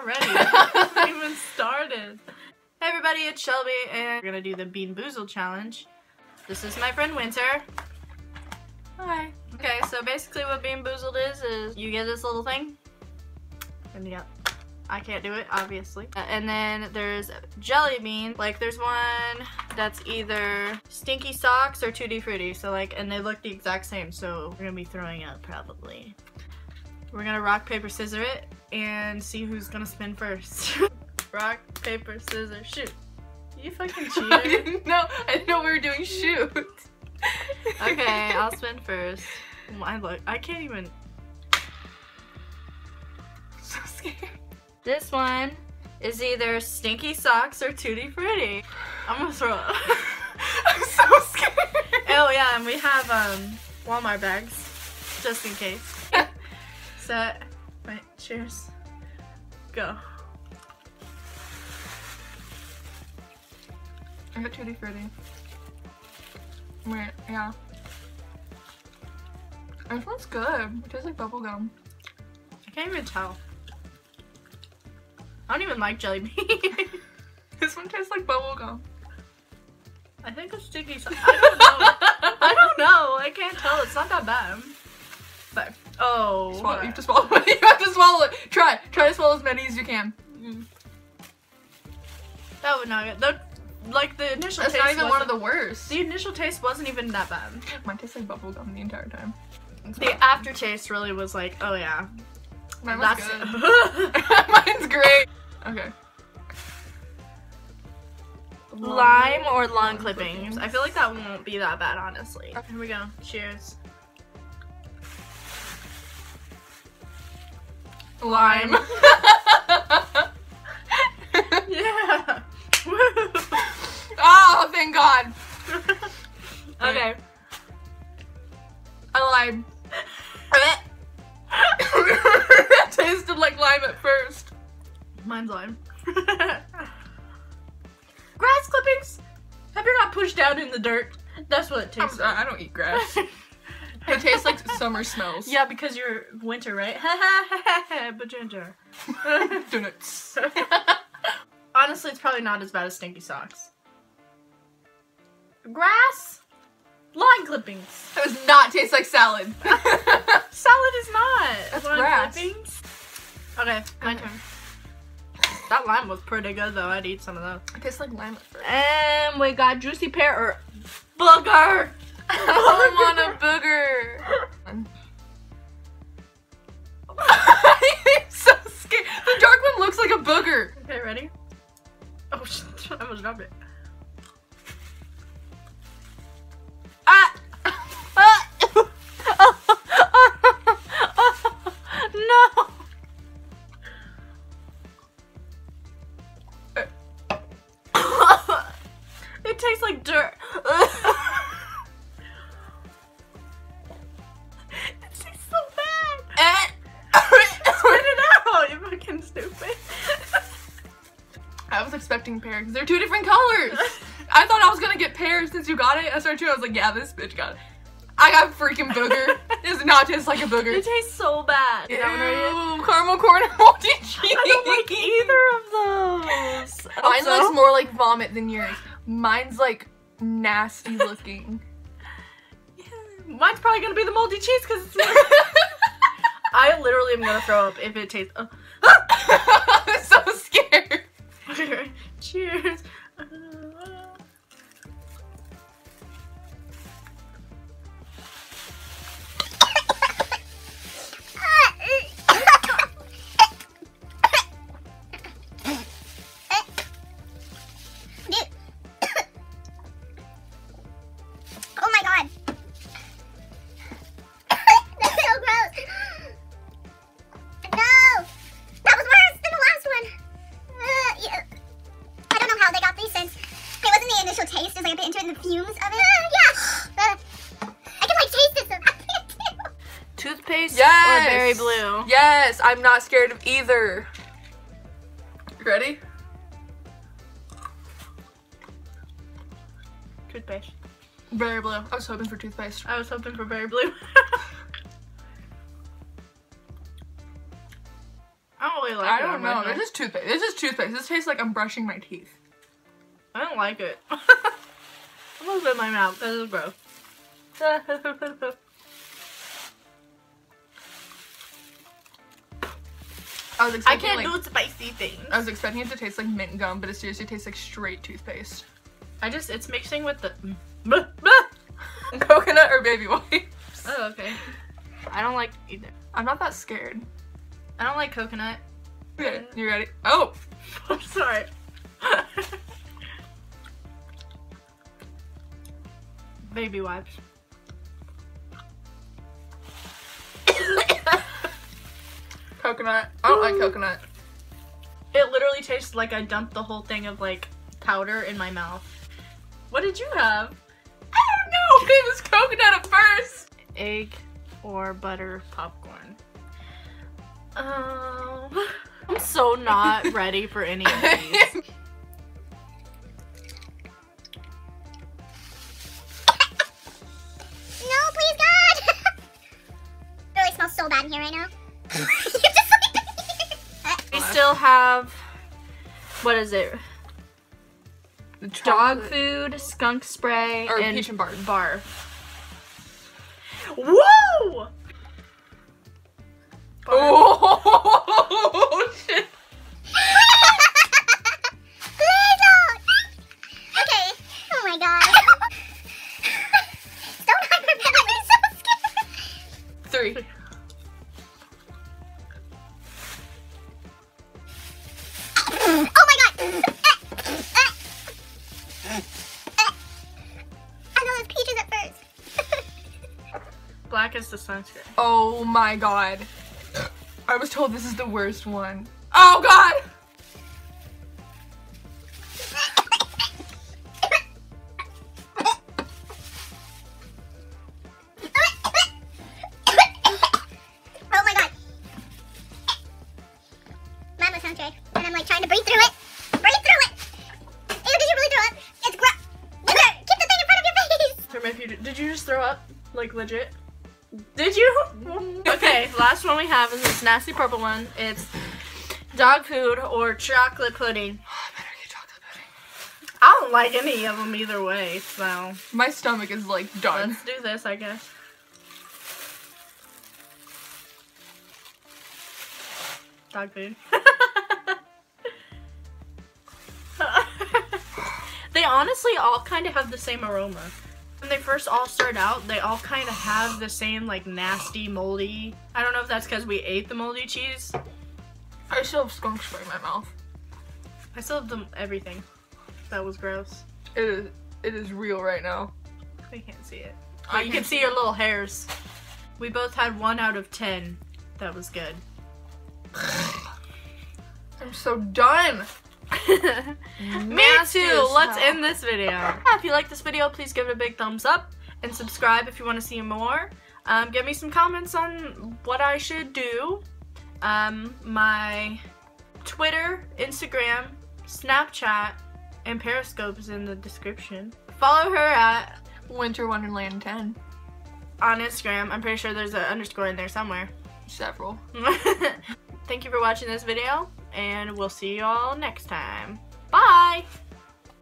already. I haven't even started. Hey everybody, it's Shelby, and we're gonna do the Bean Boozled challenge. This is my friend Winter. Hi. Okay, so basically what Bean Boozled is, is you get this little thing, and yeah, I can't do it, obviously. Uh, and then there's jelly bean. Like there's one that's either stinky socks or tutti frutti. So like, and they look the exact same. So we're gonna be throwing up probably. We're gonna rock, paper, scissor it and see who's gonna spin first. rock, paper, scissors, shoot. You fucking I cheater. didn't know. I didn't know we were doing shoot. okay, I'll spin first. My look, I can't even. so scared. This one is either stinky socks or tutti frutti. I'm gonna throw up. I'm so scared. oh yeah, and we have um Walmart bags just in case. Set. Wait, cheers. Go. I got tutti frutti. Wait, yeah. This one's good. It tastes like bubble gum. I can't even tell. I don't even like jelly bean. This one tastes like bubble gum. I think it's sticky. So- I don't know. I don't know. I can't tell. It's not that bad. But oh, Swallow, you have to swallow it. You have to swallow it. Try. Try to swallow as many as you can. Mm. that would not get the like the initial That's taste. not even one of the worst. The initial taste wasn't even that bad. Mine tastes like bubble gum the entire time. The bad. aftertaste really was like, oh yeah, Mine was that's good. Mine's great. Okay. lime or lawn clippings. I feel like that won't be that bad, honestly. Here we go. Cheers. Lime. Yeah. oh, thank God. okay. I lied. it tasted like lime at first. Mine's lime. Grass clippings. Have you not pushed down in the dirt? That's what it I'm tastes like. I don't eat grass. It tastes like summer smells. Yeah, because you're winter, right? but ginger. Donuts. Honestly, it's probably not as bad as stinky socks. Grass? Lawn clippings. That does not taste like salad. Salad is not. That's Lawn grass. clippings. Okay, my Okay. turn. That lime was pretty good though. I'd eat some of those. it tastes like lime at first. And we got juicy pear or booger. I want a booger. I'm so scared. The dark one looks like a booger. Okay, ready? Oh shit! I almost dropped it. Ah! no. it tastes like dirt. Expecting pear because they're two different colors. I thought I was gonna get pear since you got it. I started. I was like, yeah, this bitch got it. I got freaking booger. it does not taste like a booger. It tastes so bad. Ew, Is that one right? caramel corn and moldy cheese. I don't like either of those. Mine Also- looks more like vomit than yours. Mine's like nasty looking. Mine's probably gonna be the moldy cheese because it's. I literally am gonna throw up if it tastes. Oh. I'm so scared. Cheers. Toothpaste Yes. or berry blue? Yes, I'm not scared of either. You ready? Toothpaste. Berry blue. I was hoping for toothpaste. I was hoping for berry blue. I don't really like I it. don't know. This is toothpaste. This is toothpaste. This tastes like I'm brushing my teeth. I don't like it. I'm in my mouth. This is gross. I was I can't like, do spicy things. I was expecting it to taste like mint gum, but it seriously tastes like straight toothpaste. I just it's mixing with the. Coconut or baby wipes. Oh okay. I don't like either. I'm not that scared. I don't like coconut. Okay, you ready? Oh, I'm sorry. Baby wipes. Coconut. I don't like coconut. It literally tastes like I dumped the whole thing of like powder in my mouth. What did you have? I don't know. It was coconut at first. Egg or butter popcorn. Um, I'm so not ready for any of these. What is it? Dog food, skunk spray, Or and peach and bark. barf. Whoa! Oh shit. Black is the sunscreen. Oh my god. I was told this is the worst one. Oh god! oh my god. Mine was sunshine, and I'm like trying to breathe through it. Breathe through it! Ew, did you really throw up? It's gross. Keep the thing in front of your face! From if you did you just throw up like legit? Did you? okay, last one we have is this nasty purple one. It's dog food or chocolate pudding. Oh, I better get chocolate pudding. I don't like any of them either way, so My stomach is like done. let's do this, I guess. Dog food. they honestly all kind of have the same aroma. When they first all start out, they all kind of have the same like nasty, moldy. I don't know if that's because we ate the moldy cheese. I still have skunk spray in my mouth. I still have them everything. That was gross. It is it is real right now. We can't see it. But you can see your little hairs. We both had one out of ten. That was good. I'm so done. Me too. Let's end this video. Yeah, if you like this video, please give it a big thumbs up and subscribe if you want to see more. Um, give me some comments on what I should do. Um, my Twitter, Instagram, Snapchat, and Periscope is in the description. Follow her at Winter Wonderland 10. on Instagram. I'm pretty sure there's an underscore in there somewhere. Several. Thank you for watching this video, and we'll see you all next time. Bye!